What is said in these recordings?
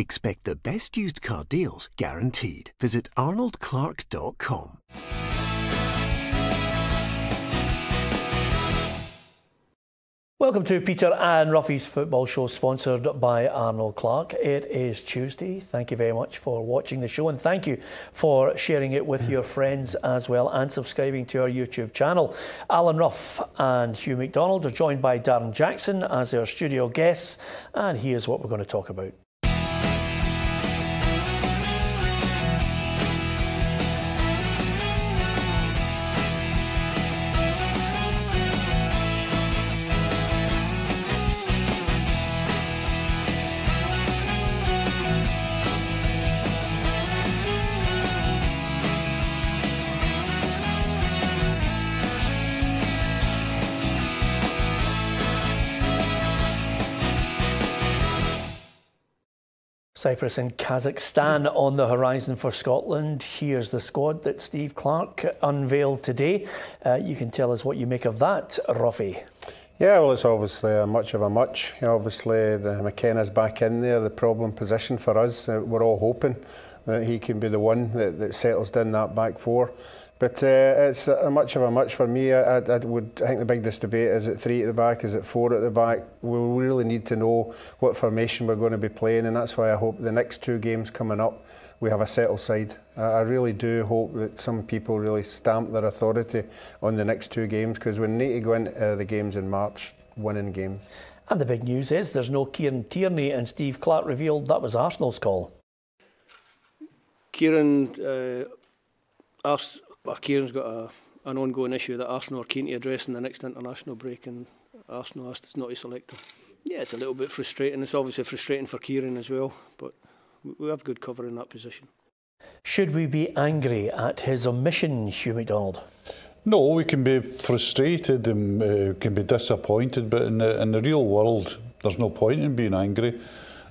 Expect the best used car deals guaranteed. Visit arnoldclark.com. Welcome to Peter and Roughie's football show, sponsored by Arnold Clark. It is Tuesday. Thank you very much for watching the show and thank you for sharing it with your friends as well and subscribing to our YouTube channel. Alan Rough and Hugh McDonald are joined by Darren Jackson as our studio guests, and here's what we're going to talk about. Cyprus and Kazakhstan on the horizon for Scotland. Here's the squad that Steve Clarke unveiled today. Uh, you can tell us what you make of that, Roughie. Yeah, well, it's obviously a much of a much. Obviously, the McKenna's back in there, the problem position for us. Uh, we're all hoping that he can be the one that, that settles down that back four. But uh, it's a much of a much for me. I, I, would I think the biggest debate is it three at the back, is it four at the back? We really need to know what formation we're going to be playing, and that's why I hope the next two games coming up we have a settled side. I really do hope that some people really stamp their authority on the next two games because we need to go into uh, the games in March winning games. And the big news is there's no Kieran Tierney, and Steve Clarke revealed that was Arsenal's call. Kieran, uh, Ars well, Kieran's got a, an ongoing issue that Arsenal are keen to address in the next international break, and Arsenal asked us not to select him. Yeah, it's a little bit frustrating. It's obviously frustrating for Kieran as well, but we have good cover in that position. Should we be angry at his omission, Hugh McDonald? No, we can be frustrated and uh, can be disappointed, but in the, in the real world, there's no point in being angry.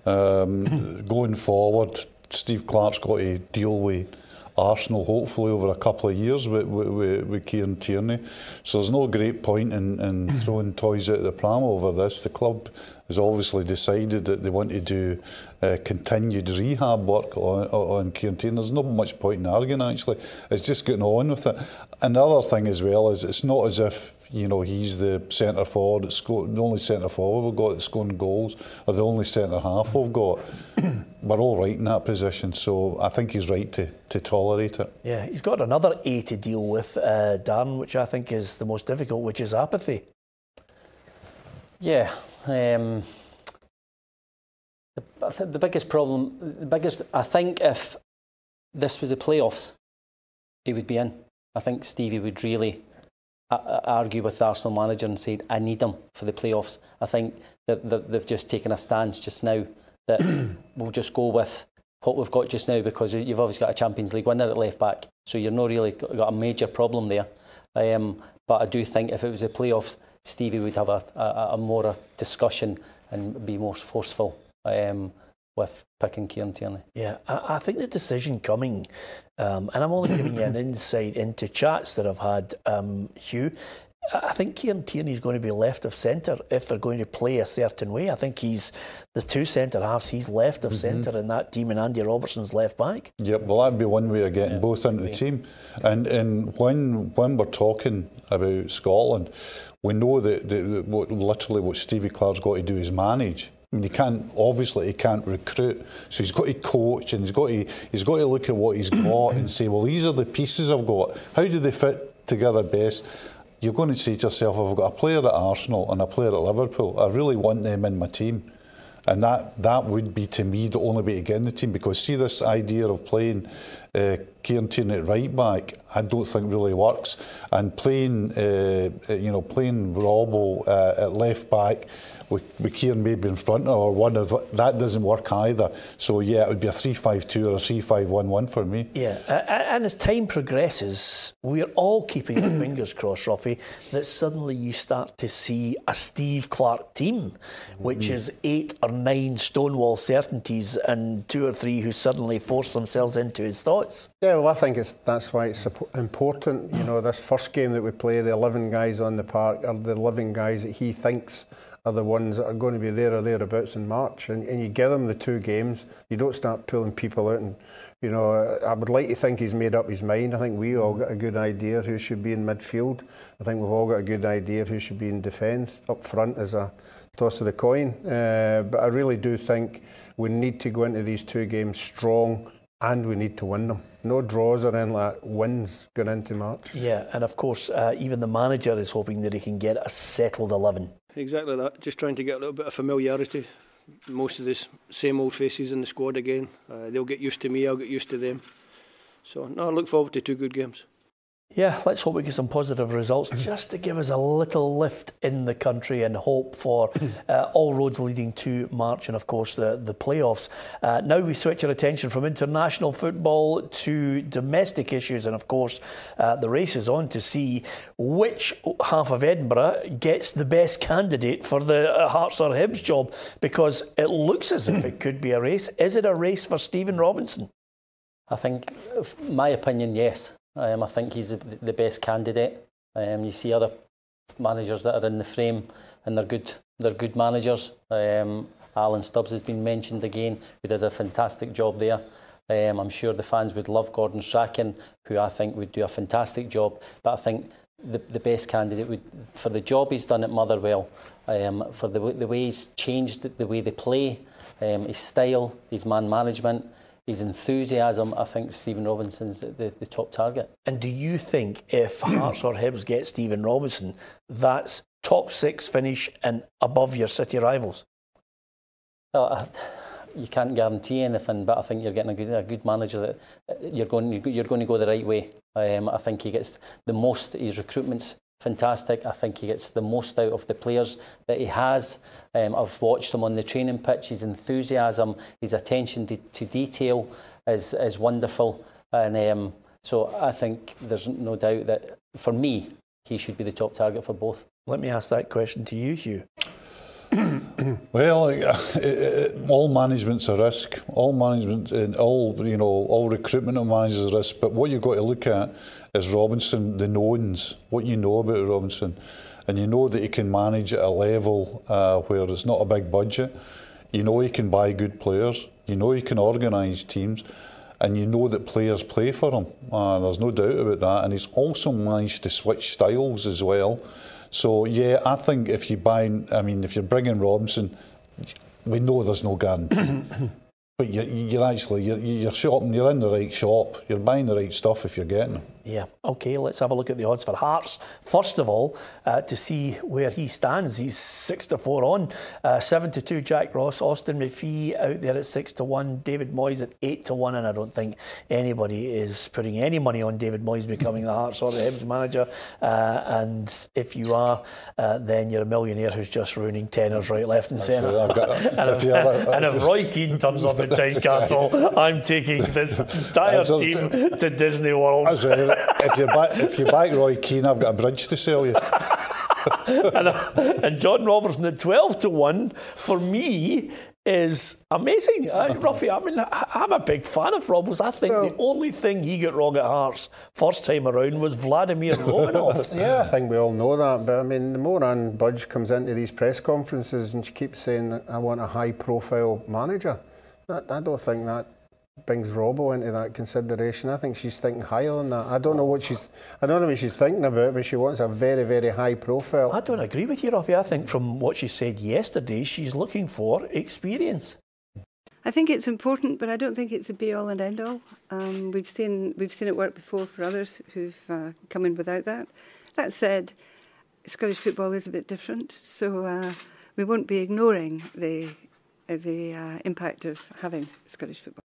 Um, going forward, Steve Clarke's got to deal with Arsenal hopefully over a couple of years with, with, with Kieran Tierney. So there's no great point in, in throwing toys out of the pram over this. The club has obviously decided that they want to do uh, continued rehab work on, on Kieran. There's not much point in arguing actually. It's just getting on with it. Another thing as well is it's not as if you know, he's the centre forward, that's scored, the only centre forward we've got that's scoring goals, or the only centre half we've got. We're all right in that position, so I think he's right to, to tolerate it. Yeah, he's got another A to deal with, uh, Dan, which I think is the most difficult, which is apathy. Yeah. Um, the, the biggest problem, the biggest, I think if this was the playoffs, he would be in. I think Stevie would really argue with the Arsenal manager and said, I need him for the playoffs. I think that they've just taken a stance just now that we'll just go with what we've got just now because you've obviously got a Champions League winner at left back, so you're not really got a major problem there. Um, but I do think if it was the playoffs, Stevie would have a, a, a more discussion and be more forceful. Um, with picking Kieran Tierney. Yeah, I, I think the decision coming, um, and I'm only giving you an insight into chats that I've had, um, Hugh. I think Kieran Tierney is going to be left of centre if they're going to play a certain way. I think he's the two centre halves. He's left of mm-hmm. centre in that team, and Andy Robertson's left back. Yep, well that'd be one way of getting yeah. both into the team. And and when when we're talking about Scotland, we know that, that what, literally what Stevie Clarke's got to do is manage. I mean, he can't obviously he can't recruit, so he's got to coach and he's got to he's got to look at what he's got and say, well, these are the pieces I've got. How do they fit together best? you're going to say to yourself, I've got a player at Arsenal and a player at Liverpool. I really want them in my team. And that, that would be, to me, the only way to get in the team. Because see this idea of playing uh, Kieran Tierney at right back, I don't think really works. And playing, uh, you know, playing Robbo uh, at left back, with, with Kieran maybe in front or one of that doesn't work either. So yeah, it would be a three-five-two or a three-five-one-one for me. Yeah, and as time progresses, we're all keeping our fingers crossed, Roughie, that suddenly you start to see a Steve Clarke team, which mm. is eight or nine Stonewall certainties and two or three who suddenly force themselves into his thoughts. Yeah, well, I think it's that's why it's important. You know, this first game that we play, the 11 guys on the park are the 11 guys that he thinks are the ones that are going to be there or thereabouts in March. And, and you give them the two games. You don't start pulling people out. And, you know, I would like to think he's made up his mind. I think we all got a good idea who should be in midfield. I think we've all got a good idea who should be in defence. Up front as a toss of the coin. Uh, but I really do think we need to go into these two games strong and we need to win them. No draws or anything like wins going into March. Yeah, and of course, uh, even the manager is hoping that he can get a settled 11. Exactly that. Just trying to get a little bit of familiarity. Most of the same old faces in the squad again. Uh, they'll get used to me, I'll get used to them. So, no, I look forward to two good games. Yeah, let's hope we get some positive results just to give us a little lift in the country and hope for uh, all roads leading to March and, of course, the, the playoffs. Uh, now we switch our attention from international football to domestic issues, and, of course, uh, the race is on to see which half of Edinburgh gets the best candidate for the uh, Hearts or Hibs job because it looks as if it could be a race. Is it a race for Stephen Robinson? I think, my opinion, yes. Um, I think he's the best candidate. Um, you see other managers that are in the frame, and they're good. They're good managers. Um, Alan Stubbs has been mentioned again, who did a fantastic job there. Um, I'm sure the fans would love Gordon Strachan, who I think would do a fantastic job. But I think the, the best candidate would, for the job he's done at Motherwell, um, for the, the way he's changed the, the way they play, um, his style, his man management, his enthusiasm, I think Stephen Robinson's the, the, the top target. And do you think if Hearts or Hibs get Stephen Robinson, that's top six finish and above your city rivals? Well, you can't guarantee anything, but I think you're getting a good, a good manager that you're going, you're going to go the right way. Um, I think he gets the most. His recruitment's fantastic. I think he gets the most out of the players that he has. Um, I've watched him on the training pitch. His enthusiasm, his attention to, to detail is, is wonderful. And um, so I think there's no doubt that for me, he should be the top target for both. Let me ask that question to you, Hugh. well, it, it, all management's a risk. All management and all you know, all recruitment of managers is a risk. But what you've got to look at is Robinson, the knowns, what you know about Robinson, and you know that he can manage at a level uh, where it's not a big budget. You know he can buy good players. You know he can organise teams. And you know that players play for him. Uh, there's no doubt about that. And he's also managed to switch styles as well. So yeah, I think if you buy, I mean, if you're bringing Robinson, we know there's no guarantee. but you're, you're actually you're, you're shopping. You're in the right shop. You're buying the right stuff if you're getting them. Yeah, okay, let's have a look at the odds for Hearts. First of all, uh, to see where he stands, he's 6 to 4 on, uh, 7 to 2 Jack Ross, Austin McPhee out there at 6 to 1, David Moyes at 8 to 1, and I don't think anybody is putting any money on David Moyes becoming the Hearts or the Hibs manager. Uh, and if you are, uh, then you're a millionaire who's just ruining tenors right, left, and centre. and, if, and if Roy Keane turns up at Tynecastle, I'm taking this entire team to Disney World if you back if you back Roy Keane, I've got a bridge to sell you. and, uh, and John Robertson at twelve to one for me is amazing. Uh, Roughie, I mean, I'm a big fan of Robles. I think well, the only thing he got wrong at Hearts first time around was Vladimir Romanov. yeah, I think we all know that. But I mean, the more Anne Budge comes into these press conferences and she keeps saying, that I want a high profile manager, that, I don't think that brings Robbo into that consideration. I think she's thinking higher than that. I don't know what she's. I don't know what she's thinking about, but she wants a very, very high profile. I don't agree with you, Roughie. I think from what she said yesterday, she's looking for experience. I think it's important, but I don't think it's a be all and end all. Um, we've seen we've seen it work before for others who've uh, come in without that. That said, Scottish football is a bit different, so uh, we won't be ignoring the the uh, impact of having Scottish football.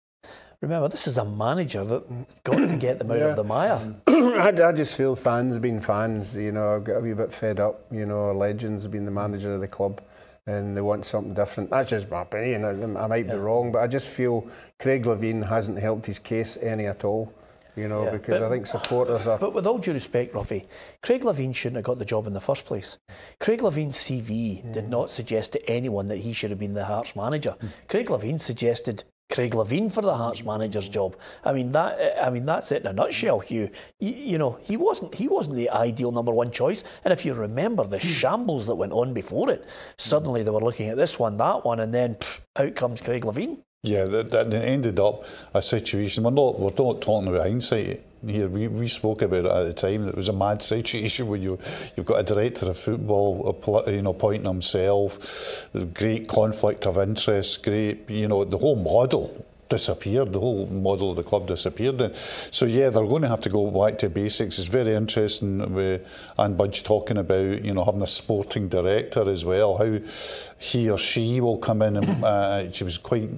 Remember, this is a manager that's got to get them out yeah. of the mire. I, I, just feel fans being fans, you know, I've got a wee bit fed up. You know, Legends have been the manager of the club and they want something different. That's just my opinion. I, I might yeah. be wrong, but I just feel Craig Levein hasn't helped his case any at all. You know, yeah, because but, I think supporters are. But with all due respect, Roughie, Craig Levein shouldn't have got the job in the first place. Craig Levein's CV mm. did not suggest to anyone that he should have been the Hearts manager. Mm. Craig Levine suggested Craig Levein for the Hearts manager's job. I mean that. I mean that's it in a nutshell, Hugh. You, you know he wasn't he wasn't the ideal number one choice. And if you remember the hmm. shambles that went on before it, suddenly they were looking at this one, that one, and then pff, out comes Craig Levein. Yeah, that, that ended up a situation. We're not we're not talking about hindsight here. We, we spoke about it at the time. It was a mad situation where you you've got a director of football, you know, appointing himself. The great conflict of interest. Great, you know, the whole model disappeared. The whole model of the club disappeared. Then. So yeah, they're going to have to go back to basics. It's very interesting with Anne Budge talking about you know having a sporting director as well. How he or she will come in and uh, she was quite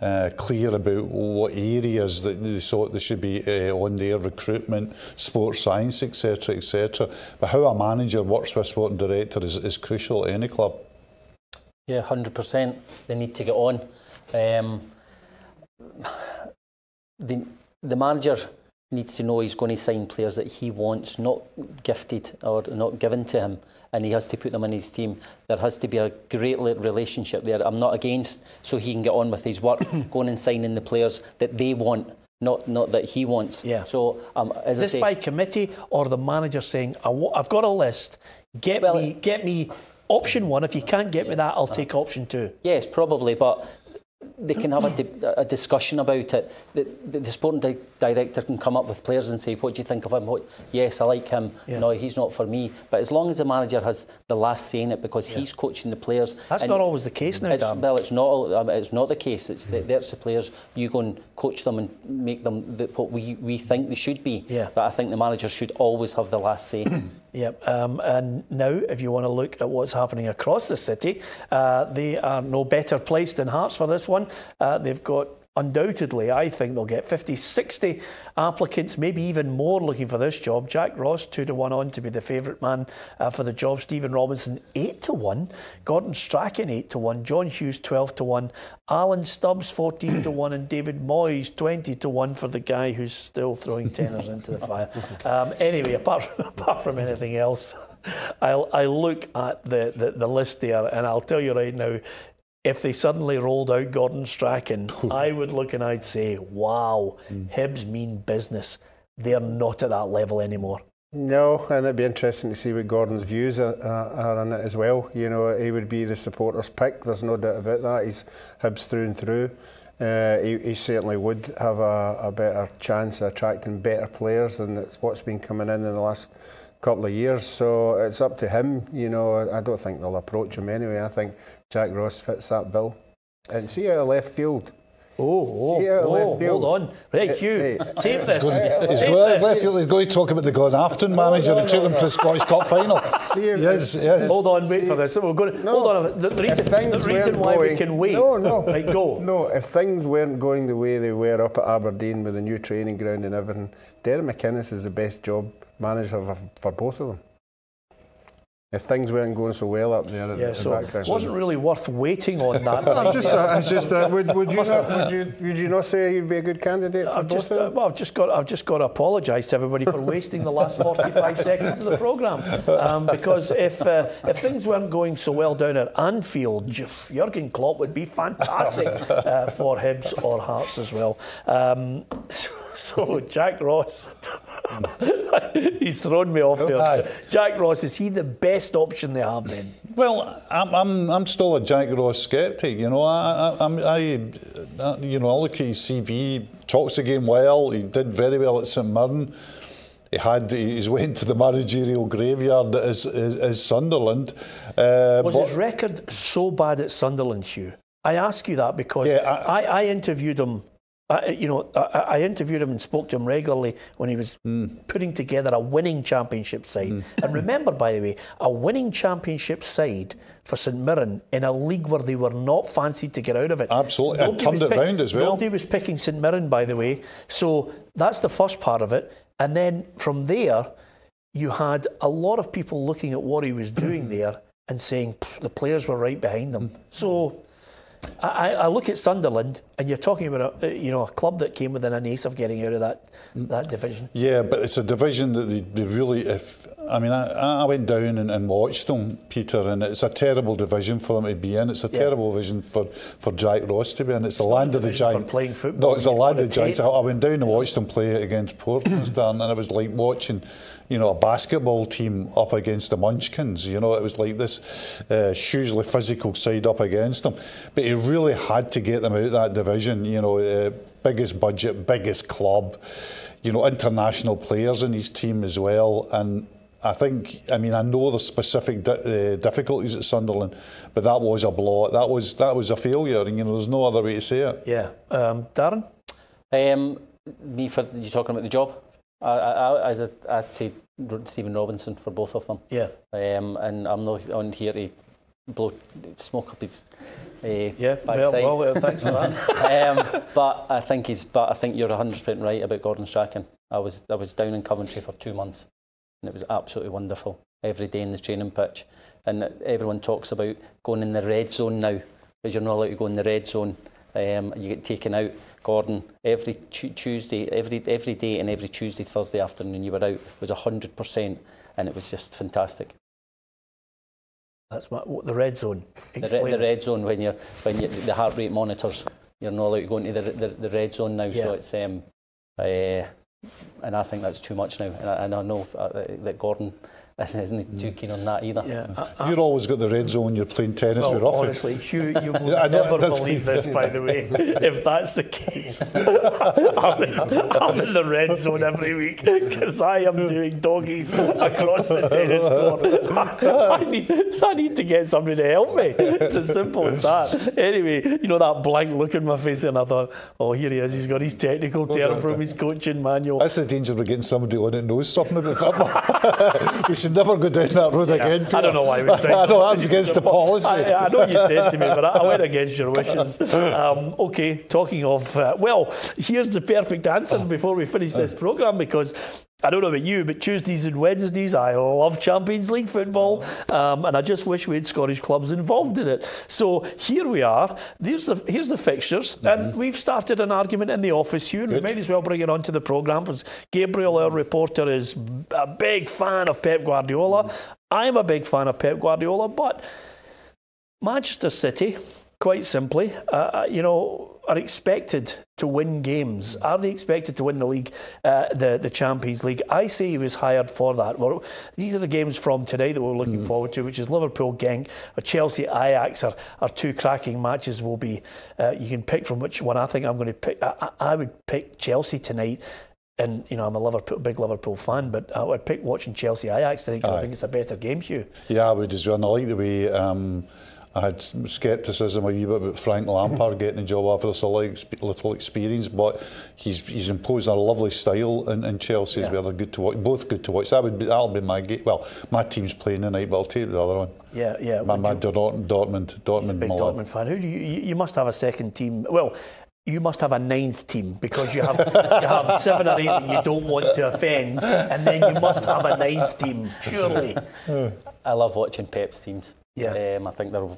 uh, clear about what areas that they thought they should be uh, on their recruitment, sports science, etc., etc. But how a manager works with a sporting director is, is crucial at any club. Yeah, hundred percent. They need to get on. Um, the, the manager needs to know he's going to sign players that he wants, not gifted or not given to him, and he has to put them in his team. There has to be a great relationship there. I'm not against, so he can get on with his work, going and signing the players that they want. Not, not that he wants. Yeah. So, um, as Is this say, by committee or the manager saying, I have got a list, get Well, me, get me option one. If you can't get me that, I'll take option two. Yes, probably, but they can have a, a discussion about it. The sporting di- director can come up with players and say, "What do you think of him?" What, yes, I like him. Yeah. No, he's not for me. But as long as the manager has the last say in it, because he's coaching the players. That's not always the case now, It's, Dan. well, it's not. Um, it's not the case. It's the, that's the players. You go and coach them and make them the, what we, we think they should be. Yeah. But I think the manager should always have the last say. Yep. Um, and now, if you want to look at what's happening across the city, uh, they are no better placed than Hearts for this one. Uh, they've got undoubtedly, I think they'll get 50, 60 applicants, maybe even more looking for this job. Jack Ross, 2 to 1 on to be the favourite man uh, for the job. Stephen Robinson, 8 to 1. Gordon Strachan, 8 to 1. John Hughes, 12 to 1. Alan Stubbs, 14 to 1. And David Moyes, 20 to 1 for the guy who's still throwing tenors into the fire. Um, anyway, apart from, apart from anything else, I'll, I look at the, the, the list there and I'll tell you right now, if they suddenly rolled out Gordon Strachan, I would look and I'd say, wow, Hibs mean business. They're not at that level anymore. No, and it'd be interesting to see what Gordon's views are, are, are on it as well. You know, he would be the supporters' pick. There's no doubt about that. He's Hibs through and through. Uh, he, he certainly would have a, a better chance of attracting better players than what's been coming in in the last couple of years. So it's up to him. You know, I don't think they'll approach him anyway. I think Jack Ross fits that bill. And see of left field. Oh, oh, oh hold on. Right, Hey, Hugh, hey, tape this. He's Tape going, this. he's going to talk about the Gordon Afton manager who took them to the Scottish Cup final. See if- Yes, yes. Hold on, wait See- for this. We're going to, No, hold on. The, the reason, the reason weren't why we can wait. No, no. Right, go. No, if things weren't going the way they were up at Aberdeen with the new training ground and everything, Derek McInnes is the best job manager for, for both of them. If things weren't going so well up there Yeah, so it wasn't really worth waiting on that. I'm just, uh, just, uh, would, would you not, would you, would you not say he'd be a good candidate for I've both just, uh, well, I've just got, I've just got to apologise to everybody for wasting the last 45 seconds of the programme. Um, because if, uh, if things weren't going so well down at Anfield, Jurgen Klopp would be fantastic uh, for Hibs or Hearts as well. Um, so, so Jack Ross, he's thrown me off there. Aye. Jack Ross, is he the best option they have then? Well, I'm, I'm, I'm still a Jack Ross skeptic. You know, I, I, I'm- I, I, you know, I look at his CV. Talks the game well. He did very well at St Mirren. He had he's went to the managerial graveyard as, as, as Sunderland. Uh, Was but- his record so bad at Sunderland, Hugh? I ask you that because Yeah, I, I- I, interviewed him. I, you know, I, I interviewed him and spoke to him regularly when he was Hmm. putting together a winning championship side. And remember, by the way, a winning championship side for St Mirren in a league where they were not fancied to get out of it. Absolutely. And Nobody turned it round as well. Nobody was picking St Mirren, by the way. So that's the first part of it. And then from there, you had a lot of people looking at what he was doing there and saying the players were right behind them. So I, I look at Sunderland. And you're talking about a, you know a club that came within an ace of getting out of that that division. Yeah, but it's a division that they, they really. If I mean, I, I went down and, and watched them, Peter, and it's a terrible division for them to be in. It's a yeah. terrible division for, for Jack Ross to be in. It's, it's the land of the giants. playing football. No, it's the land of the giants. I, I, went down and watched them play against Portsmouth, and it was like watching you know, a basketball team up against the Munchkins. You know, it was like this uh, hugely physical side up against them. But he really had to get them out of that division. You know, uh, biggest budget, biggest club. You know, international players in his team as well, and. I think, I mean, I know the specific di uh, difficulties at Sunderland, but that was a blow. That was that was a failure, and you know, there's no other way to say it. Yeah, um, Darren. Um, me for you talking about the job? I, I, as a, I'd say Stephen Robinson for both of them. Yeah. Um, and I'm not on here to blow smoke up his uh, yeah, backside. Well, well, thanks for that. um, but I think he's. But I think you're 100 percent right about Gordon Strachan. I was I was down in Coventry for two months, and it was absolutely wonderful. Every day in the training pitch, and everyone talks about going in the red zone now, because you're not allowed to go in the red zone. Um, you get taken out. Gordon, every Tuesday, every every day, and every Tuesday, Thursday afternoon you were out was hundred percent, and it was just fantastic. That's what, what the red zone. The, re, the red zone when you're when you, the heart rate monitors, you're not allowed to go into the, the, the red zone now. Yeah. So it's um, uh, and I think that's too much now. And I, and I know uh, that Gordon isn't too mm. keen on that either. Yeah, I, I, You've always got the red zone when you're playing tennis well, with Roughie. Honestly, Hugh, you will never believe this, by the way. if that's the case, I'm in, I'm in, the red zone every week because I am doing doggies across the tennis court. I, I, need, I need to get somebody to help me. It's as simple as that. Anyway, you know that blank look in my face, and I thought, oh, here he is. He's got his technical term from his coaching manual. That's the danger of getting somebody on that knows something about football. Should never go down that road yeah. again. Peter. I don't know why we said I know that's against the policy. I, I, know you said to me, but I, I went against your wishes. Um, okay, talking of, uh, well, here's the perfect answer before we finish this programme because I don't know about you, but Tuesdays and Wednesdays, I love Champions League football, um, and I just wish we had Scottish clubs involved in it. So here we are. Here's the here's the fixtures, mm-hmm. and we've started an argument in the office here. We might as well bring it onto the programme because Gabriel, our reporter, is a big fan of Pep Guardiola. Mm-hmm. I'm a big fan of Pep Guardiola, but Manchester City, quite simply, uh, uh you know are expected to win games. Are they expected to win the league, uh, the the Champions League? I say he was hired for that. Well, these are the games from today that we're looking mm. forward to, which is Liverpool, Genk, or Chelsea, Ajax, are, are two cracking matches. Will be uh, you can pick from which one. I think I'm going to pick. I, I would pick Chelsea tonight and you know I'm a Liverpool, big Liverpool fan, but I would pick watching Chelsea Ajax tonight because I think it's a better game, Hugh. Yeah, I would as well. And I like the way um, I had scepticism a wee bit about Frank Lampard mm-hmm. getting the job after this little experience, but he's he's imposed a lovely style in, in Chelsea yeah. as well. They're good to watch, both good to watch. That would be, that'll be my game. Well, my team's playing tonight, but I'll take the other one. Yeah, yeah. My, my Dortmund, Dortmund, Dortmund. Big Milan. Dortmund fan. Who do you, you must have a second team? Well, you must have a ninth team because you have you have seven or eight that you don't want to offend, and then you must have a ninth team, surely. I love watching Pep's teams. Yeah. Um, I think they're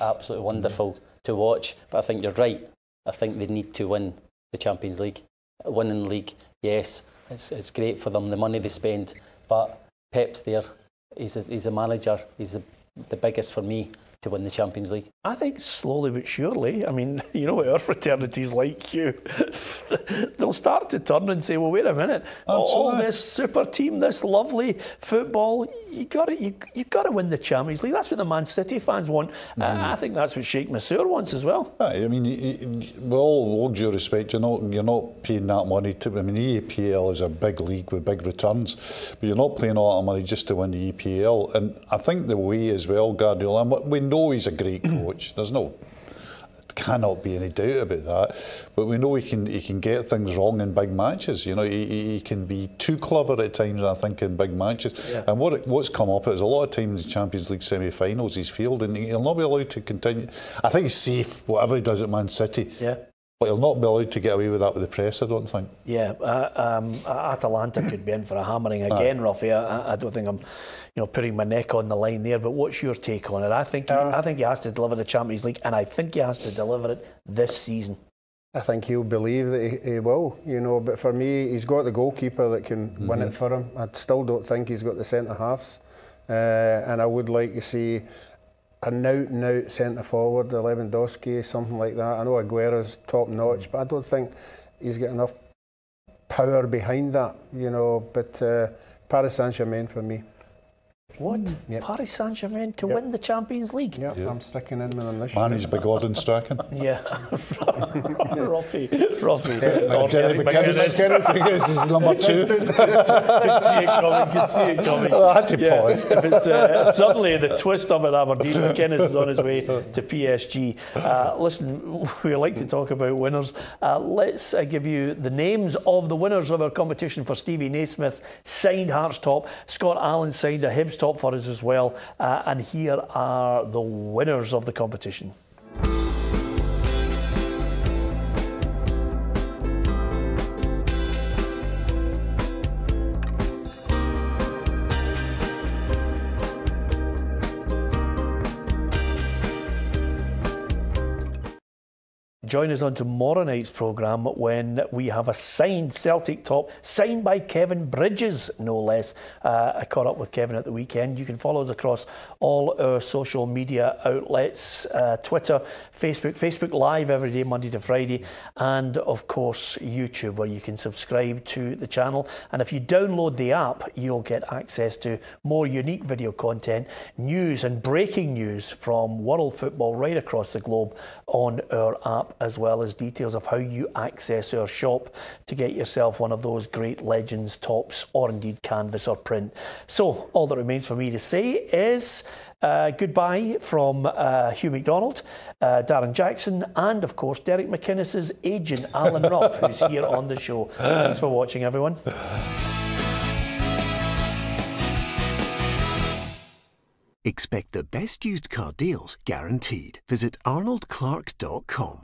absolutely wonderful to watch. But I think you're right. I think they need to win the Champions League. Winning the league, yes, it's, it's great for them, the money they spend. But Pep's there. He's a, he's a manager. He's the, the biggest for me. To win the Champions League? I think slowly but surely. I mean, you know what our fraternities like you. They'll start to turn and say, well, wait a minute, all this super team, this lovely football, you got to you, you got to win the Champions League. That's what the Man City fans want. Mm. Uh, I think that's what Sheikh Mansour wants as well. I mean, with all, all due respect, you're not you're not paying that money to. I mean, the EPL is a big league with big returns, but you're not paying a lot of money just to win the EPL. And I think the way as well, Guardiola, and we know he's a great coach. There's no cannot be any doubt about that. But we know he can he can get things wrong in big matches. You know, he, he can be too clever at times. I think in big matches. Yeah. And what what's come up is a lot of times in Champions League semi-finals he's failed, and he'll not be allowed to continue. I think he's safe whatever he does at Man City. Yeah. But he'll not be allowed to get away with that with the press, I don't think. Yeah, uh, um, Atalanta could be in for a hammering again, Roughie. I, I, don't think I'm, you know, putting my neck on the line there. But what's your take on it? I think he, uh, I think he has to deliver the Champions League, and I think he has to deliver it this season. I think he'll believe that he, he, will, you know. But for me, he's got the goalkeeper that can mm-hmm. win it for him. I still don't think he's got the centre halves, uh, and I would like to see an out and out centre forward, Lewandowski, something like that. I know Aguero's top notch, but I don't think he's got enough power behind that, you know. But uh, Paris Saint Germain for me. What? Mm. Yep. Paris Saint Germain to yep. win the Champions League? Yeah, yep. I'm sticking in with them this Managed by Gordon Strachan. yeah. Roughie. Roughie. Jerry McInnes is number two. Could see it coming, could see it coming. Well, I had to yeah. pause. If it's, uh, certainly the twist of it, Aberdeen. McInnes is on his way to PSG. Uh, listen, we like to talk about winners. Uh, let's uh, give you the names of the winners of our competition for Stevie Naismith's signed Hearts top. Scott Allan signed a Hibs top for us as well. Uh, and here are the winners of the competition. Join us on tomorrow night's programme when we have a signed Celtic top, signed by Kevin Bridges, no less. Uh, I caught up with Kevin at the weekend. You can follow us across all our social media outlets uh, Twitter, Facebook, Facebook Live every day, Monday to Friday, and of course, YouTube, where you can subscribe to the channel. And if you download the app, you'll get access to more unique video content, news, and breaking news from world football right across the globe on our app as well as details of how you access our shop to get yourself one of those great Legends tops or indeed canvas or print. So, all that remains for me to say is uh, goodbye from uh, Hugh McDonald, uh, Darren Jackson, and of course Derek McInnes's agent, Alan Rough, who's here on the show. Thanks for watching, everyone. Expect the best used car deals guaranteed. Visit arnoldclark.com.